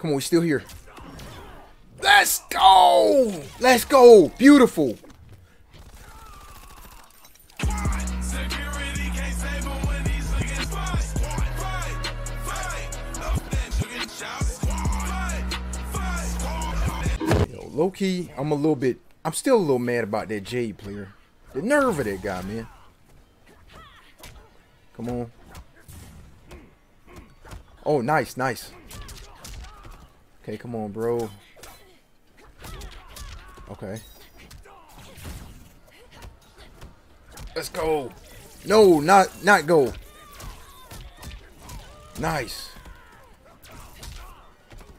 Come on, we're still here. Let's go! Let's go! Beautiful. Low key, I'm a little bit. I'm still a little mad about that Jade player. The nerve of that guy, man. Come on. Oh, nice, nice. Come on, bro. Okay. Let's go. No, not not go. Nice.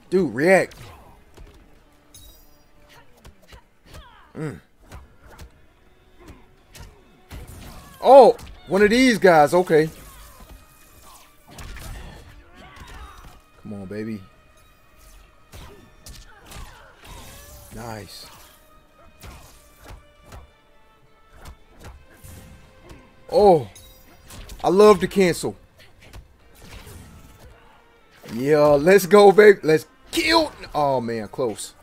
Dude, react. Mm. Oh, one of these guys. Okay. Come on, baby. Nice. Oh, I love to cancel. Yeah, let's go, baby. Let's kill. Oh, man, close.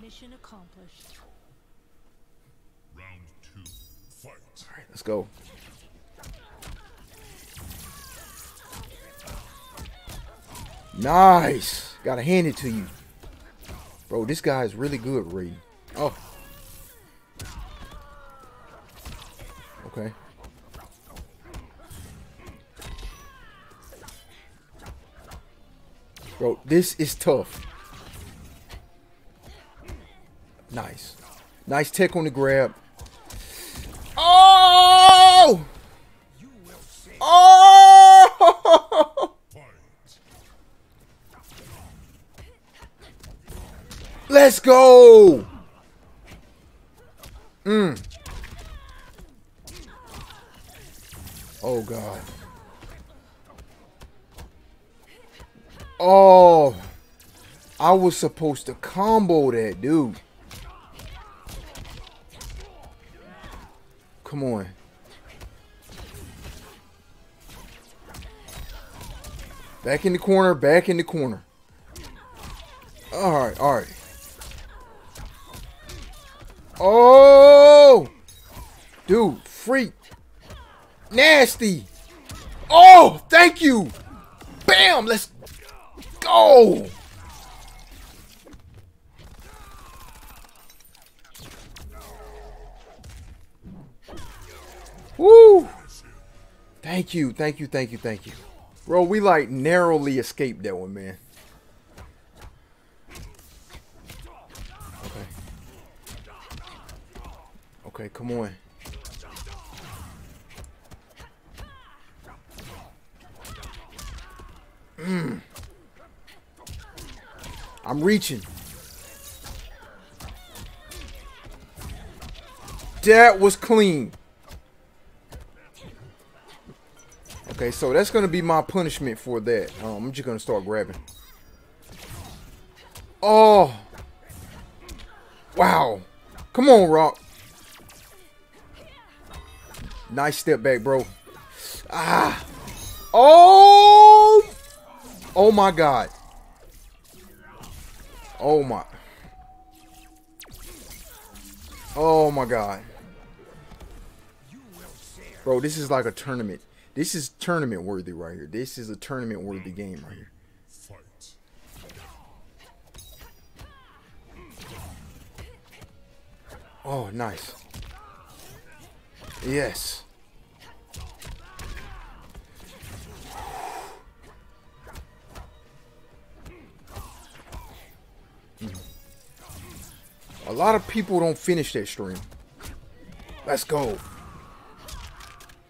Mission accomplished. Round two. Fight. All right, let's go. Nice. Gotta hand it to you. Bro, this guy is really good, Raiden. Oh. Okay. Bro, this is tough. Nice. Nice tech on the grab. Oh! Oh! Let's go! Mm. Oh, God. Oh. I was supposed to combo that, dude. Come on. Back in the corner, back in the corner. All right, all right. Oh! Dude, freak. Nasty. Oh, thank you. Bam, let's go. Woo! Thank you, thank you, thank you, thank you. Bro, we like narrowly escaped that one, man. Okay. Okay, come on. Mm. I'm reaching. That was clean. Okay, so that's gonna be my punishment for that. Um, I'm just gonna start grabbing. Oh, wow! Come on, Rock. Nice step back, bro. Ah! Oh! Oh my God! Oh my! Oh my God! Bro, this is like a tournament. This is tournament worthy right here. This is a tournament worthy game right here. Oh, nice. Yes. A lot of people don't finish that stream. Let's go.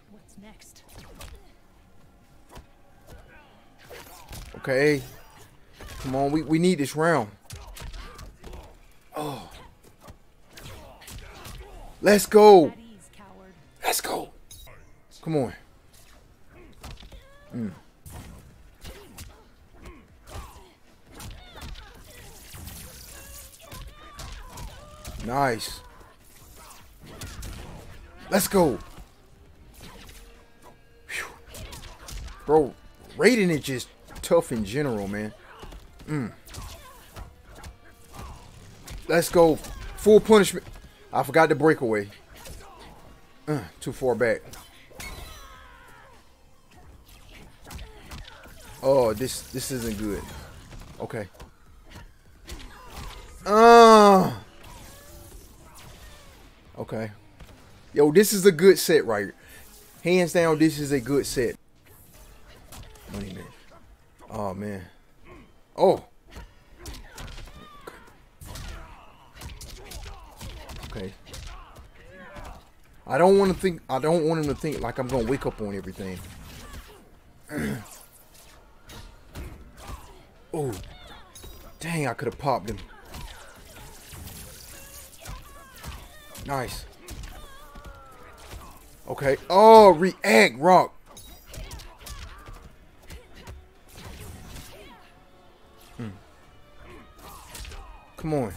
What's next? Okay. Come on, we, we need this round. Oh. Let's go. At ease, coward. Let's go. Come on. Mm. Nice. Let's go. Phew. Bro, Raiden is just tough in general, man. Mm. Let's go. Full punishment. I forgot the breakaway. Uh, too far back. Oh, this this isn't good. Okay. Uh. Okay. Yo, this is a good set right. Hands down, this is a good set. Money man. Oh man. Oh. Okay. I don't want to think. I don't want him to think like I'm gonna wake up on everything. oh. Dang, I could have popped him. Nice. Okay. Oh, react, rock. Hmm. Come on.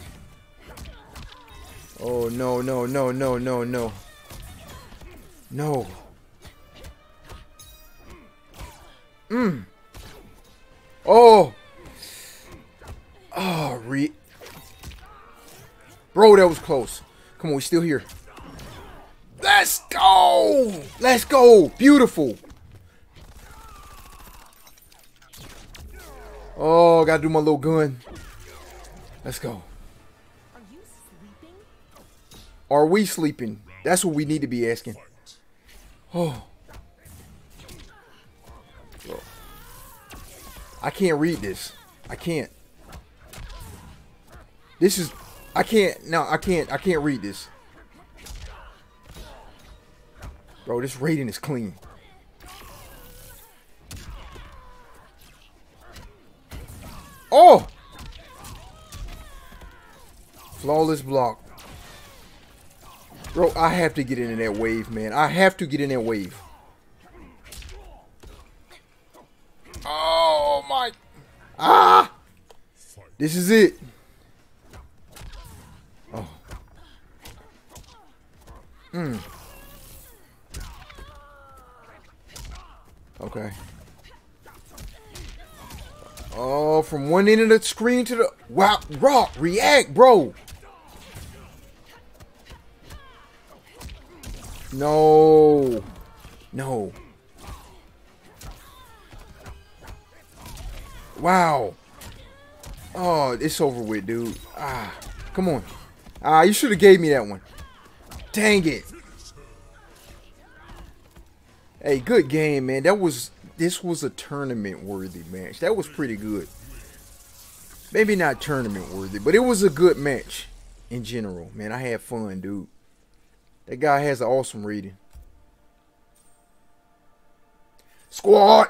Oh, no, no, no, no, no, no. No. Mmm. Oh. Oh, re. Bro, that was close. Come on, we still here. Let's go! Let's go! Beautiful. Oh, gotta do my little gun. Let's go. Are you sleeping? Are we sleeping? That's what we need to be asking. Oh. I can't read this. I can't. This is I can't no, I can't I can't read this. Bro, this Raiden is clean. Oh! Flawless block. Bro, I have to get in that wave, man. I have to get in that wave. Oh my. Ah! This is it. Okay. Oh, from one end of the screen to the wow, rock, react, bro. No, no. Wow. Oh, it's over with, dude. Ah, come on. Ah, you should have gave me that one. Dang it. Hey, good game, man. That was this was a tournament worthy match. That was pretty good. Maybe not tournament worthy, but it was a good match in general, man. I had fun, dude. That guy has an awesome Raiden. Squad.